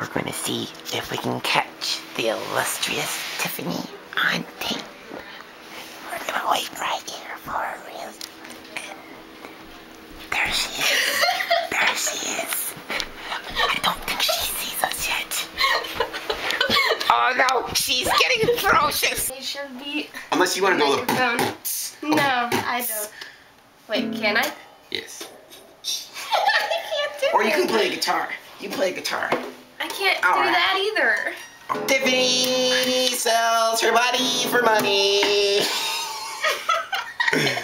We're going to see if we can catch the illustrious Tiffany on tape. We're going to wait right here for her real. And there she is. There she is. I don't think she sees us yet. Oh no, she's getting ferocious. It should be. Unless you want to go the. microphone. No, I don't. Wait, can I? Yes. I can't do Or you it. can play a guitar. You play guitar. I can't do right. that either. Tiffany sells her body for money.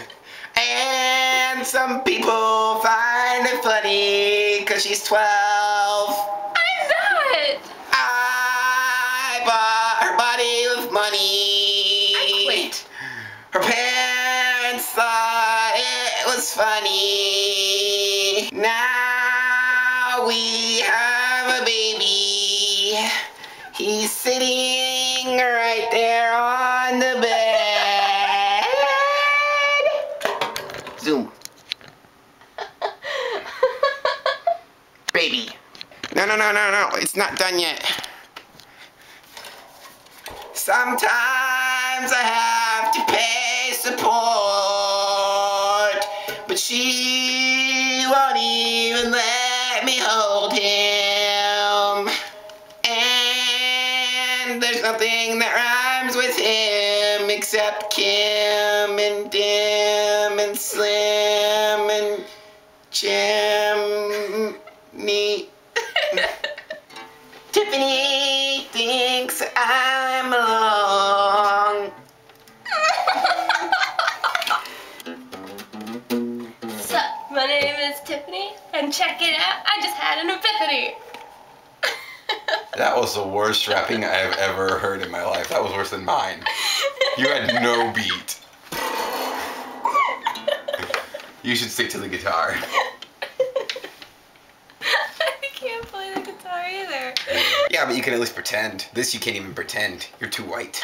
and some people find it funny because she's 12. I'm not. I bought her body with money. I quit. Her parents thought it was funny. Now we have a baby. He's sitting right there on the bed. Zoom. Baby. No, no, no, no, no. It's not done yet. Sometimes I have to pay support, but she won't even let me hold him. There's nothing that rhymes with him except Kim and Dim and Slim and Jimmy. Tiffany thinks I'm along. Sup, my name is Tiffany, and check it out, I just had an epiphany. That was the worst rapping I've ever heard in my life. That was worse than mine. You had no beat. You should stick to the guitar. I can't play the guitar either. Yeah, but you can at least pretend. This you can't even pretend. You're too white.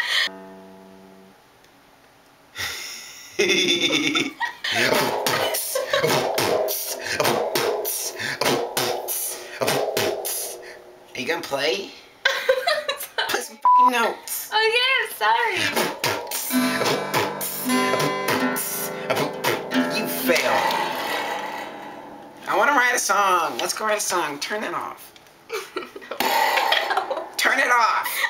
Are you gonna play? Play some notes. Oh, okay, sorry. You failed. I wanna write a song. Let's go write a song. Turn it off. no. Turn it off.